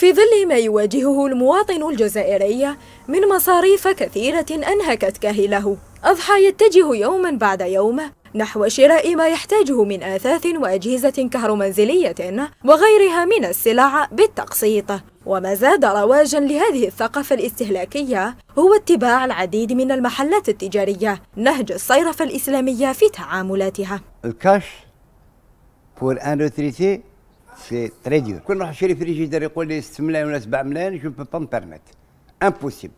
في ظل ما يواجهه المواطن الجزائري من مصاريف كثيرة أنهكت كاهله أضحى يتجه يوما بعد يوم نحو شراء ما يحتاجه من آثاث وأجهزة كهرومنزلية وغيرها من السلع بالتقسيط. وما زاد رواجا لهذه الثقافة الاستهلاكية هو اتباع العديد من المحلات التجارية نهج الصيرفة الإسلامية في تعاملاتها. الكاش سي تري دور كون نروح نشري فريجيدير يقول لي 6 ملايين ولا 7 ملايين جو بو با مبيرميت امبوسيبل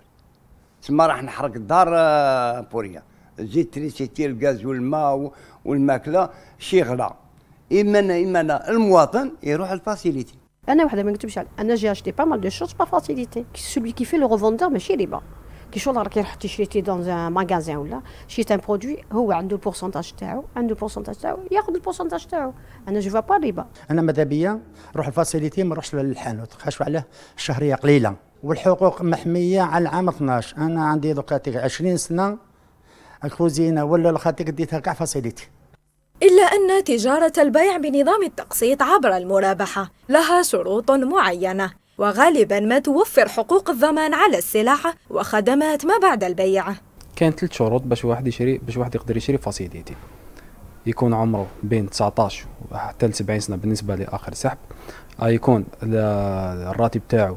تسمى راح نحرق الدار بوريا زيت تريسيتي الغاز والماء والماكله شي غلا اما اما المواطن يروح الفاسيليتي أنا وحده ما نكتبش أنا جي اشتي با مال دو شوز با فاسيليتي سولي كي في لو ريفوندور ماشي ربا كي شغل راكي رحتي شريتي دون ان ماغازان ولا شريت ان برودوي هو عنده البورسونتاج تاعو عنده البورسونتاج تاعو ياخذ البورسونتاج تاعو. أنا جو با ربا أنا ماذا بيا؟ نروح الفاسيليتي ما نروحش للحانوت. خاش عليه الشهريه قليلة. والحقوق محمية على العام 12 أنا عندي دوكا 20 سنة. الكوزينة ولا الخاتيك ديتها كاع فاسيليتي. إلا أن تجارة البيع بنظام التقسيط عبر المرابحة لها شروط معينة. وغالبا ما توفر حقوق الضمان على السلع وخدمات ما بعد البيع. كاين ثلاث شروط باش واحد يشري باش واحد يقدر يشري فاسيليتي. يكون عمره بين 19 حتى ل 70 سنة بالنسبة لآخر سحب. يكون الراتب تاعو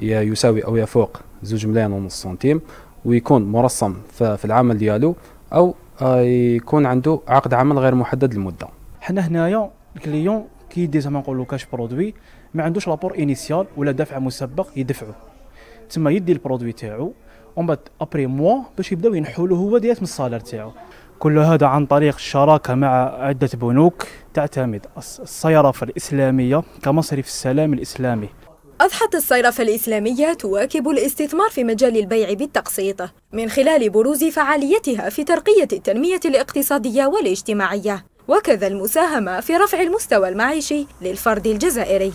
يساوي أو يفوق زوج ملايين ونص سنتيم. ويكون مرسم في العمل ديالو أو يكون عنده عقد عمل غير محدد المده حنا هنايا ال client كي يدي زعما نقولوا كاش produit ما عندوش l'apport initial ولا دفع مسبق يدفعو. تما يدي ال produit تاعو ومن بعد après mois باش يبداو ينحوا له هو ديالات من ال salaire تاعو. كل هذا عن طريق الشراكة مع عدة بنوك تعتمد الصيرفة الإسلامية كمصرف السلام الإسلامي. أضحت الصيرفة الإسلامية تواكب الاستثمار في مجال البيع بالتقسيط من خلال بروز فعاليتها في ترقية التنمية الاقتصادية والاجتماعية. وكذا المساهمة في رفع المستوى المعيشي للفرد الجزائري.